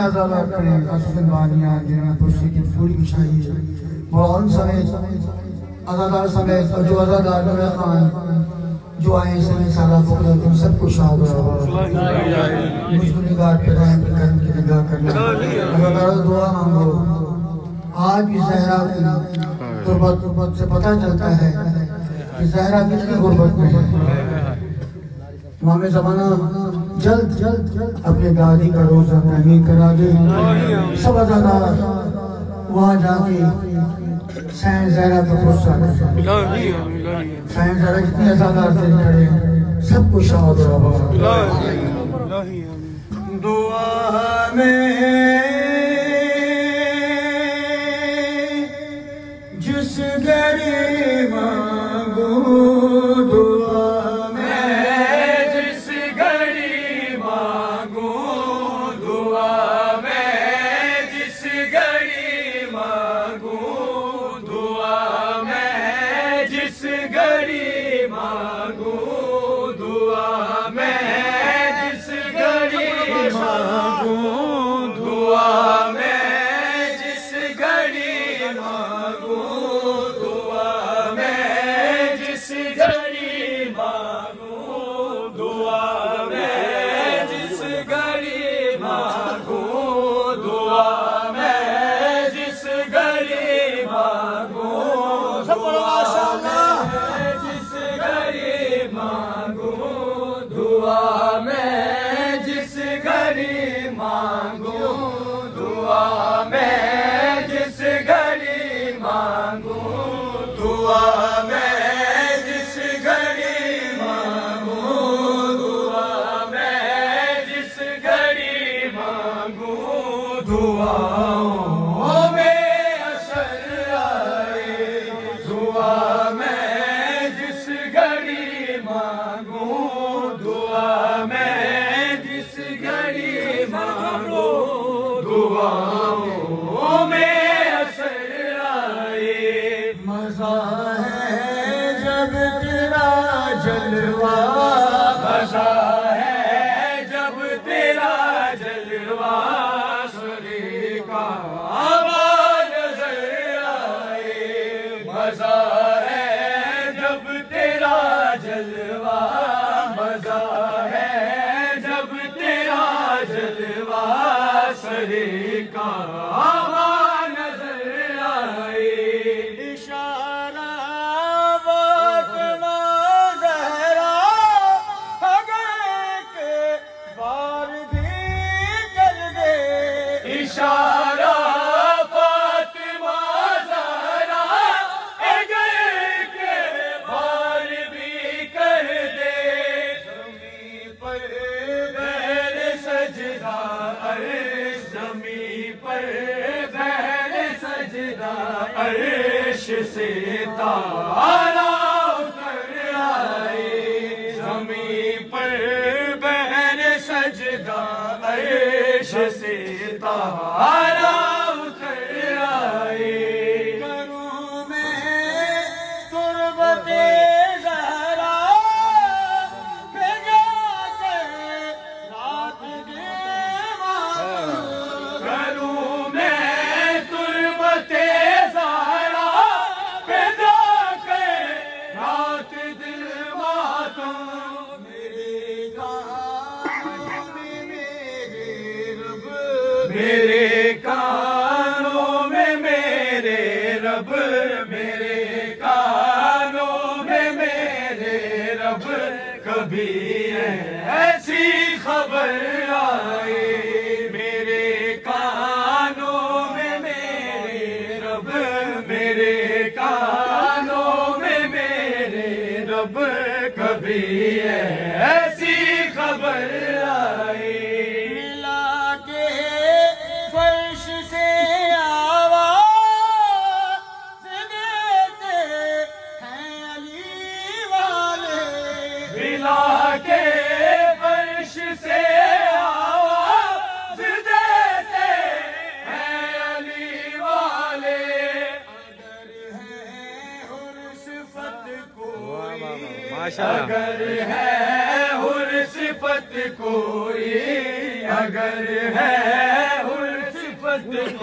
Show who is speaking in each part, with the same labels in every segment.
Speaker 1: عذاب کرے خاصتاً بانیاں جنہاں پرسی کی پوری مشاہی مولان سمیت عزادار سمیت اور جو عزادار کرے خان، جو آئیں سمیت سالہ فکر تم سب کو شاد رہا مجھ کو نگاہ پر رائم پر کرم کی نگاہ کرنا۔ اگر میرا دعا مانگو۔ آج بھی زہرہ کی قربت قربت سے پتہ چلتا ہے کہ زہرہ کس کی قربت میں ہے۔ امام زمانہ جلد جلد جلد۔ اپنے دادی کا روزہ نہیں کرا دے۔ سب ازادار وہاں جا کے سین زہرہ کا غصہ سین زہرہ کتنے ازادار دل کھڑے سب کو شاد و آباد
Speaker 2: کر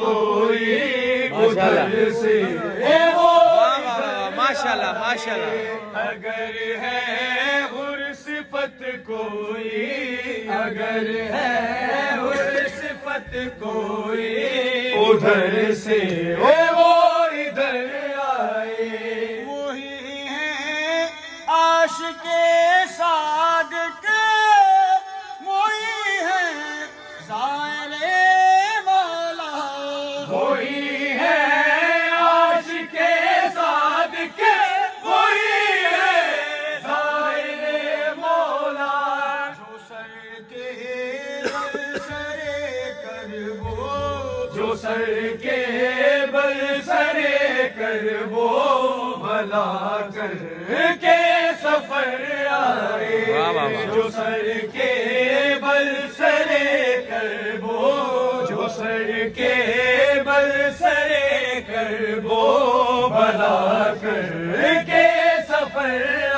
Speaker 2: کوئی گزر سے ماشاءاللہ ماشاءاللہ۔ اگر ہے ہر صفت کوئی اگر ہے ہر صفت کوئی ادھر سے کے بل سرے کر وہ بھلا کر کے سفر آئے۔ جو سر کے بل سرے کر وہ جو سر کے بل سرے کر وہ بھلا کر کے سفر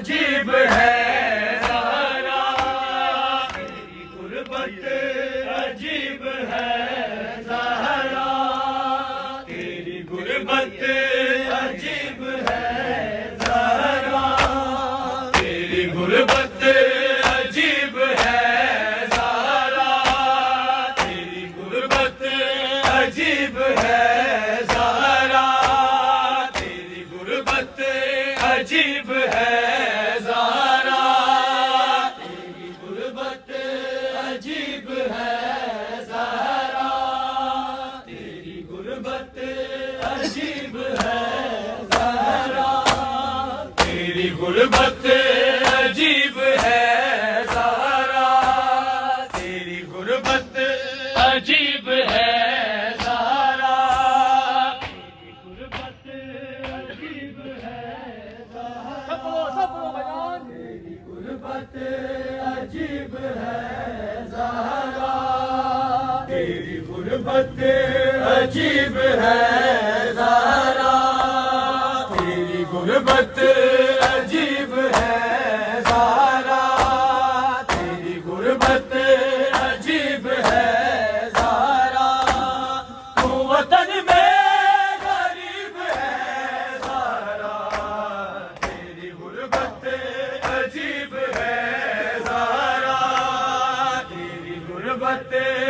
Speaker 2: عجیب ہے۔ combate.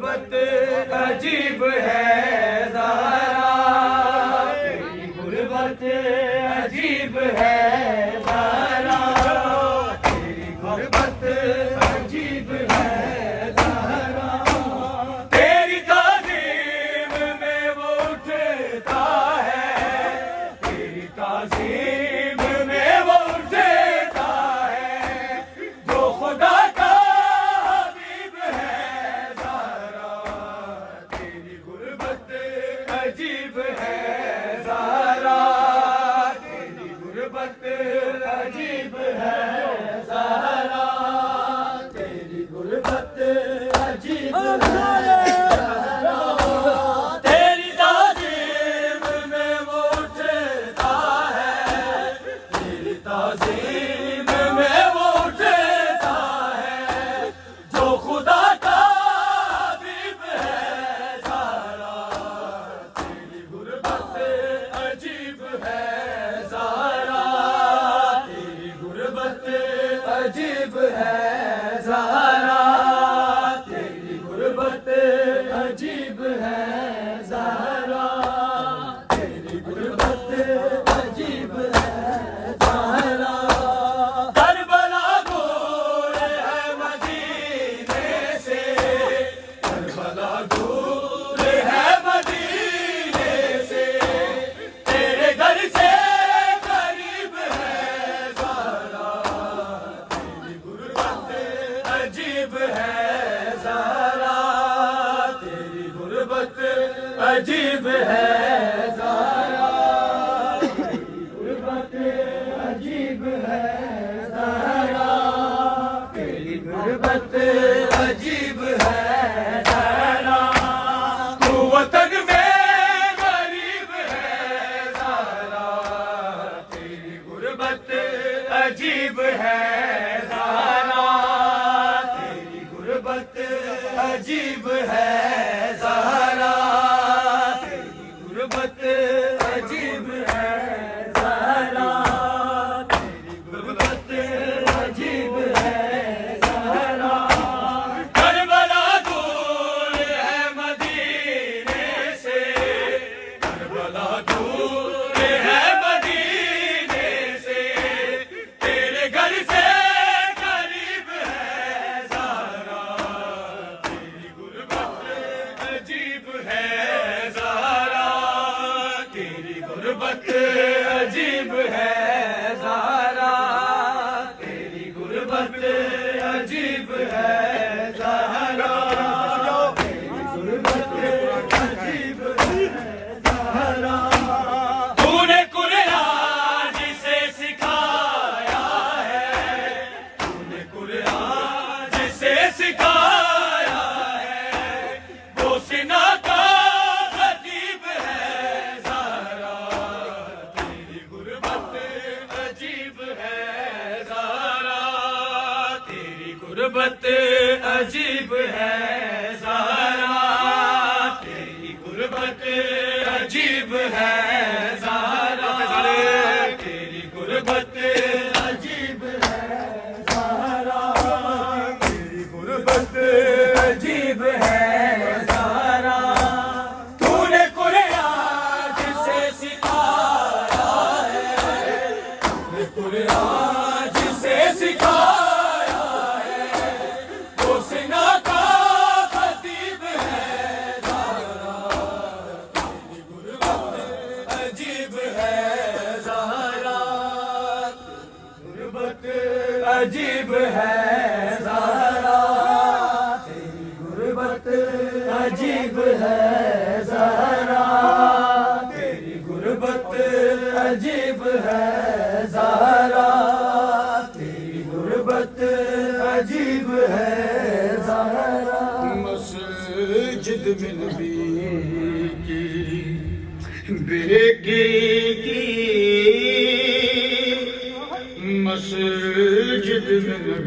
Speaker 2: غربت عجیب ہے زہرا۔ غربت عجیب ہے
Speaker 3: مسجد میں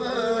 Speaker 3: غربت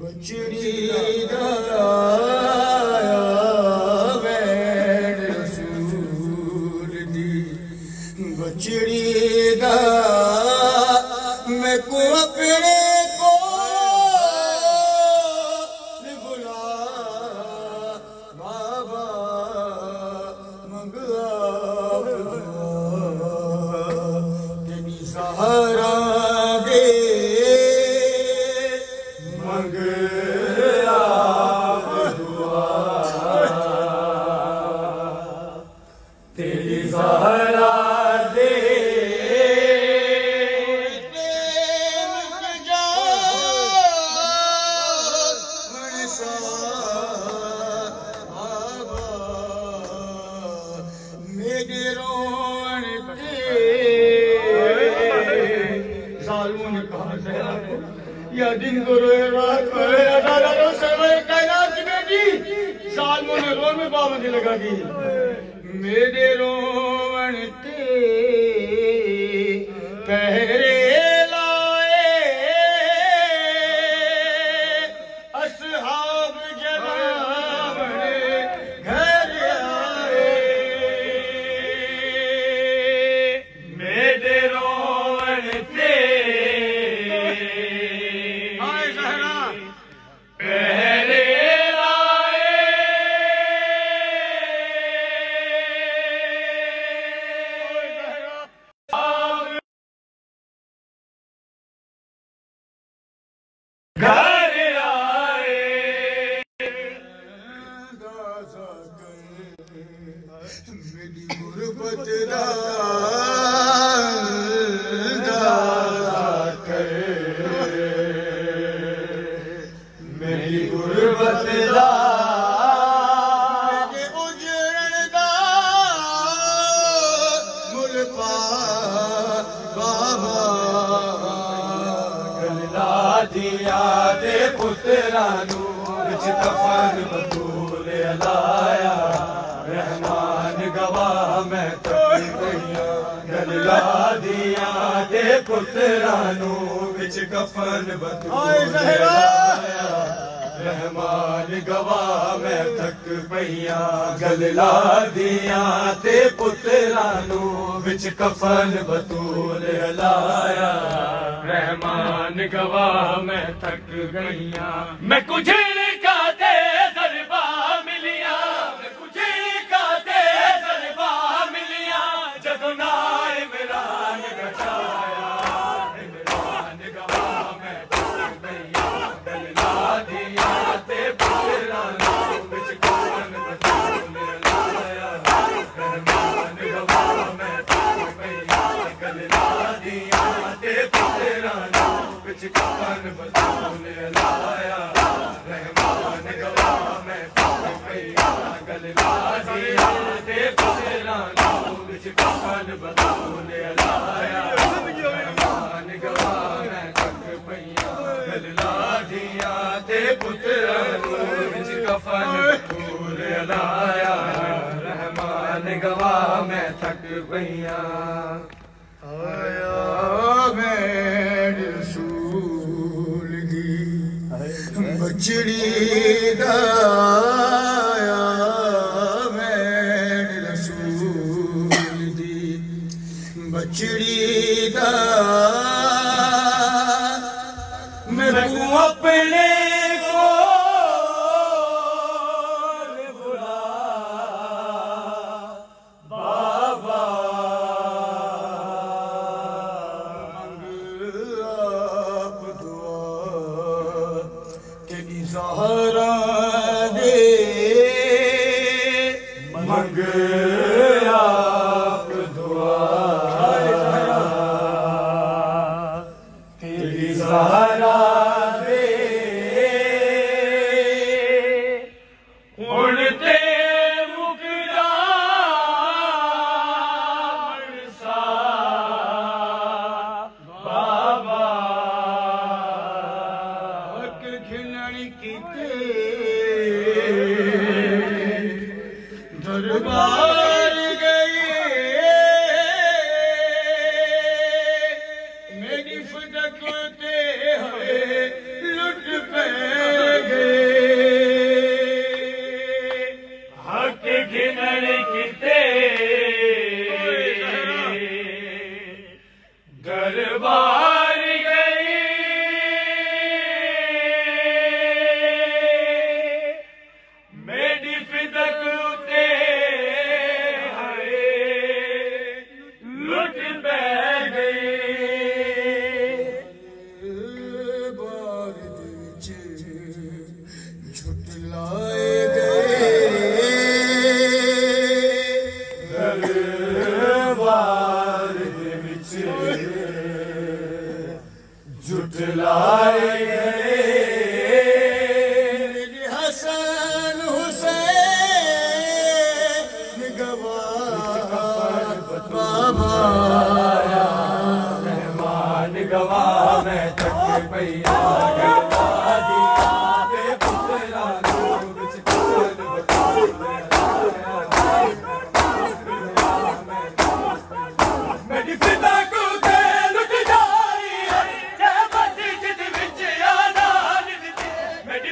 Speaker 3: Bajri Dara 一輪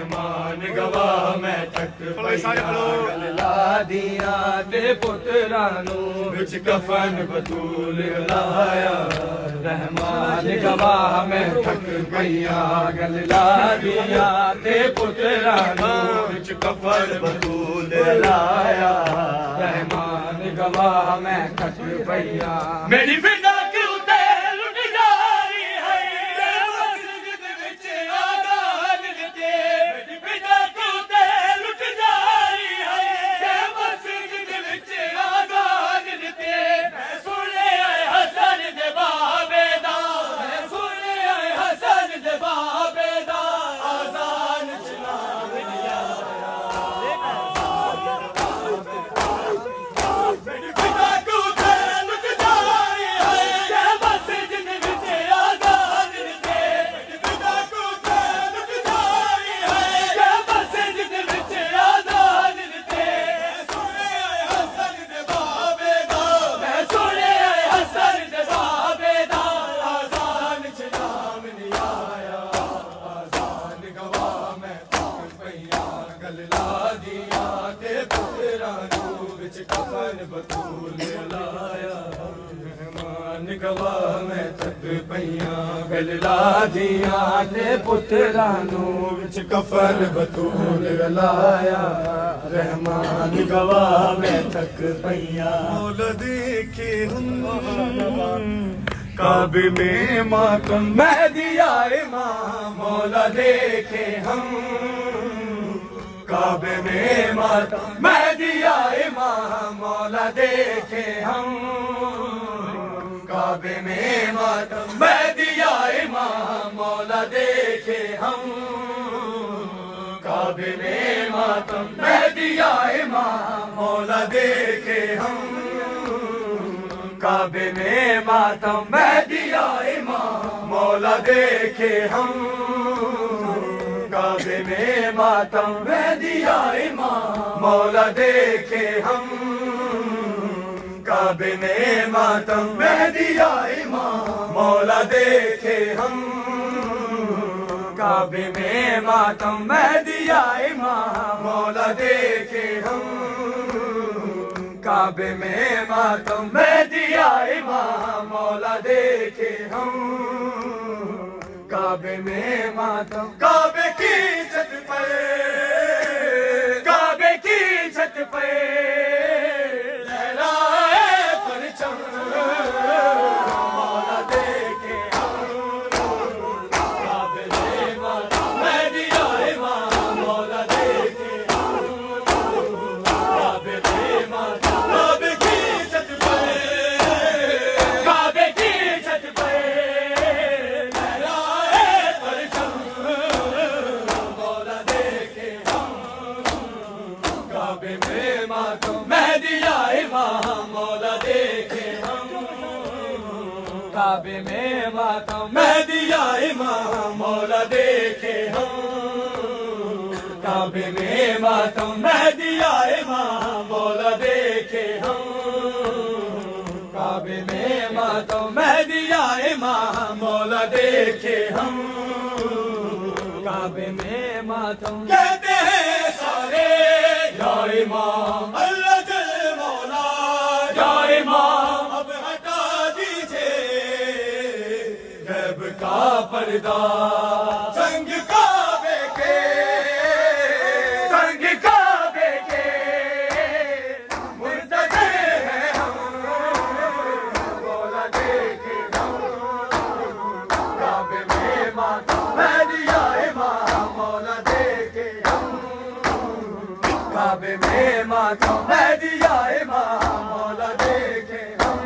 Speaker 2: مہمان گواہ میں تک گلا دیا تے پترانو بچ کفن بطول لایا رحمان گواہ میں تھک گیا گل دیا تے پترانو بچ کفن بطول لایا رحمان گواہ میں تھک گیا میری فدا ਕਲਲਾ ਦੀਆਂ ਨੇ ਪੁੱਤਰਾਂ ਨੂੰ ਵਿੱਚ ਕਫਨ ਬਤੂਲ ਲਾਇਆ। ਰਹਿਮਾਨ ਗਵਾ ਮੈਂ ਤੱਕ ਪਈਆਂ।
Speaker 4: ਮੌਲਦ ਕੀ ਹੁੰਨ
Speaker 2: میں ماتم مہدی آئے ماں مولا دیکھے ہم کعب میں ماتا مہدی آئے ماں مولا دیکھے ہم کعبے میں ماتم میں دیا امام، مولا دیکھے ہم۔ کعبے میں ماتم میں دیا امام، مولا دیکھے ہم۔ کعبے میں ماتم میں دیا امام، مولا دیکھے ہم۔ کعبے میں ماتم میں دیا امام، مولا دیکھے ہم۔ جناب میں ماتم مہدی آئے ماں مولا دیکھے ہم۔ کعبے میں ماتم مہدی آئے ماں مولا دیکھے ہم۔ کعبے میں ماتم مہدی آئے ماں مولا دیکھے ہم۔ کعبے میں ماتم کعبے کی چھت پہ کعبے کی چھت پہ میں ماتم، میں دیا ماں بولا دیکھے ہم۔ کعبے میں ماتم، میں دیا ماں بولا دیکھے ہم۔ کعبے میں ماتم۔ کہتے ہیں سارے جائے ماں اللہ جل مولا جائے ماں اب ہٹا دیجیے۔ غیب کا پردہ۔ کعبے میں ماتھا مہدیا ماں مولا دیکھے ہم۔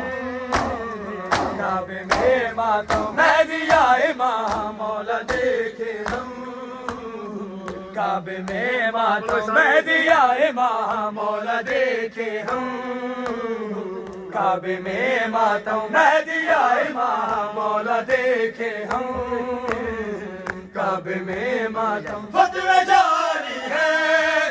Speaker 2: کعبے میں ماتھا مہدیا ماں مولا دیکھے ہم۔ کعبے میں ماتھا مہدیا ماں مولا دیکھے ہم۔ کعبے میں ماتم مہدیا ماں مولا دیکھے ہم۔ کعبے میں ماتم فتوے جا۔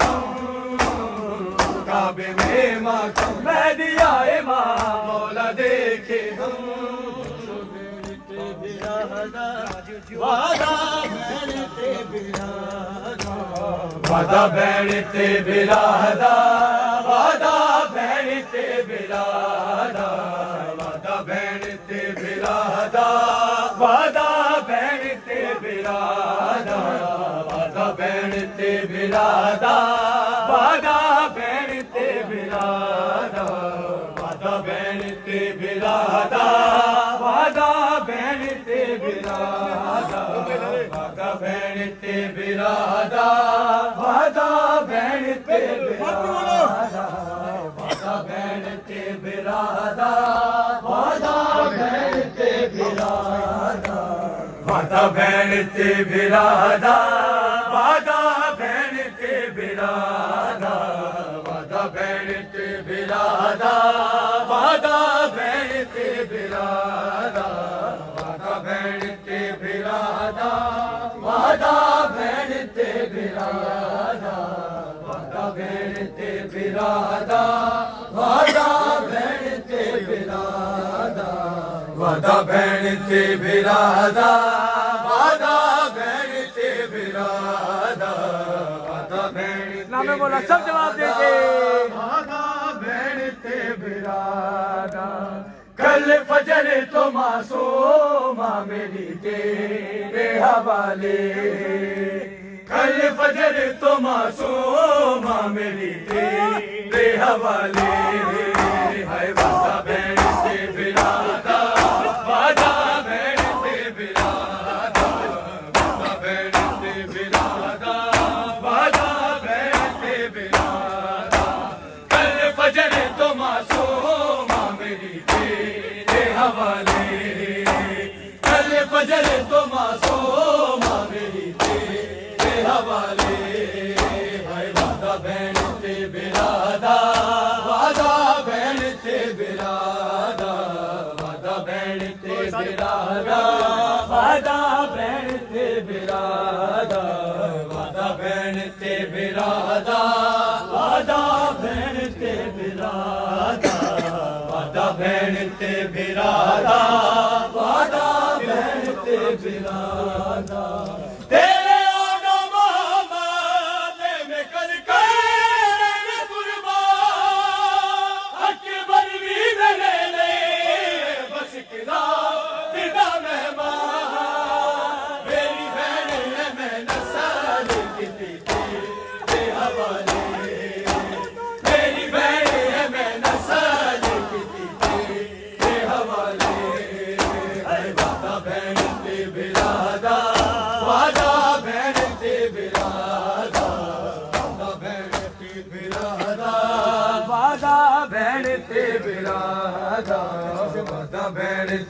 Speaker 2: ہم کعبے میں ماتم میں دیا امام مولا دیکھے ہم وعدہ بیڑتے بلا ہدا وعدہ بیڑتے بلا ہدا ਤੇ ਬਿਰਾਦਾ, ਵਾਦਾ ਬੈਣ ਤੇ ਬਿਰਾਦਾ, ਵਾਦਾ ਬੈਣ ਤੇ ਬਿਰਾਦਾ, ਵਾਦਾ ਬੈਣ ਤੇ ਬਿਰਾਦਾ, ਵਾਦਾ ਬੈਣ ਤੇ ਬਿਰਾਦਾ, ਵਾਦਾ ਬੈਣ ਤੇ ਬਿਰਾਦਾ, ਵਾਦਾ ਬੈਣ ਤੇ ਬਿਰਾਦਾ, ਵਾਦਾ ਬੈਣ ਤੇ ਬਿਰਾਦਾ, ਵਾਦਾ وعدہ وعدہ بیٹھتے برادا وعدہ بیٹھتے برادا وعدہ بیٹھتے برادا وعدہ بیٹھتے برادا وعدہ بیٹھتے برادا وعدہ بیٹھتے برادا وعدہ بیٹھتے برادا وعدہ بیٹھتے نام بولا سب جواب دیتے تے کل فجر تو معصومہ میری تیرے حوالے۔ کل فجر تو معصومہ میری تیرے حوالے۔ ہے وعدہ بین تے دا تي بداي به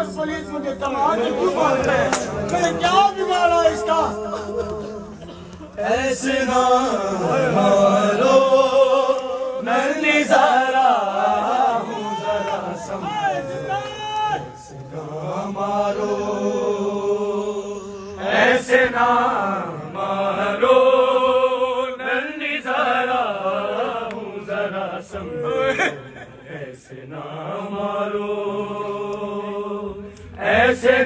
Speaker 3: یہ شمر پولیس مجھے دماغ میں کیوں مارتا
Speaker 2: ہے۔
Speaker 3: میں کیا بگاڑا اس کا؟
Speaker 2: ایسے نہ مارو، میں نظارہ ہوں، ذرا سمجھ
Speaker 3: ایسے
Speaker 2: نہ مارو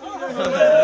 Speaker 3: Yeah.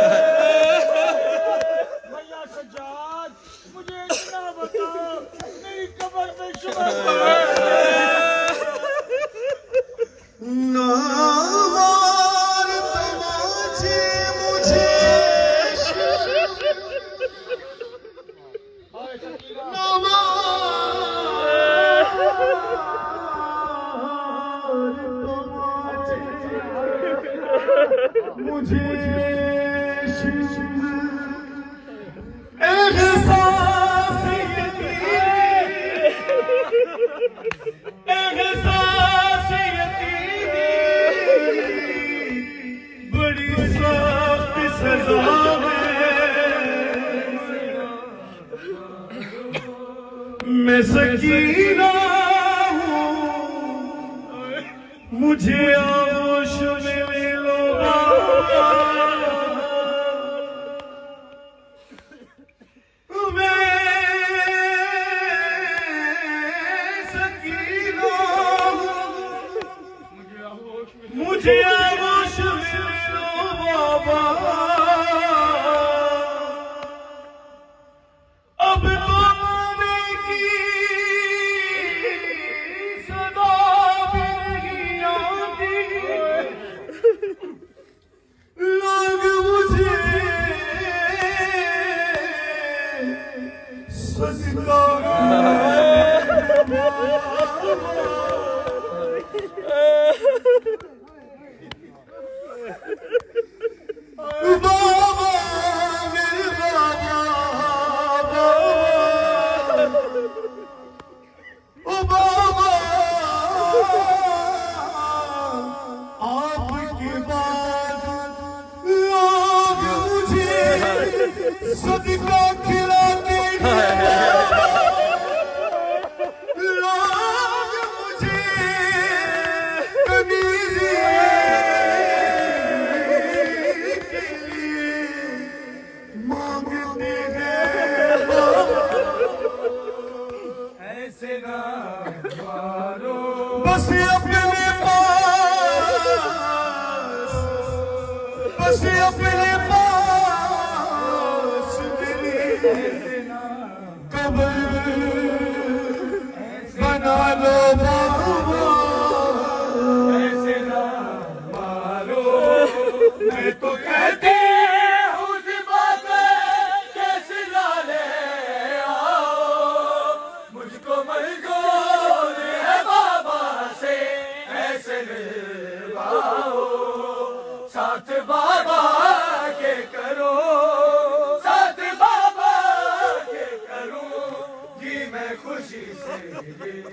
Speaker 4: Oh,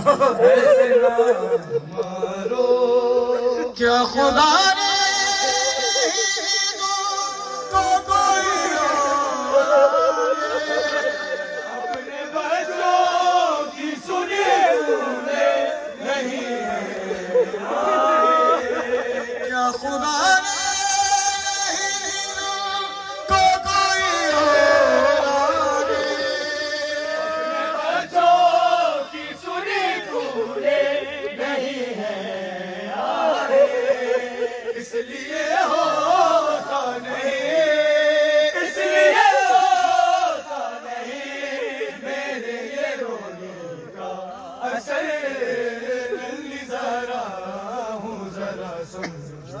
Speaker 3: کیا خدا نے
Speaker 2: اللي زراه زرع سمجو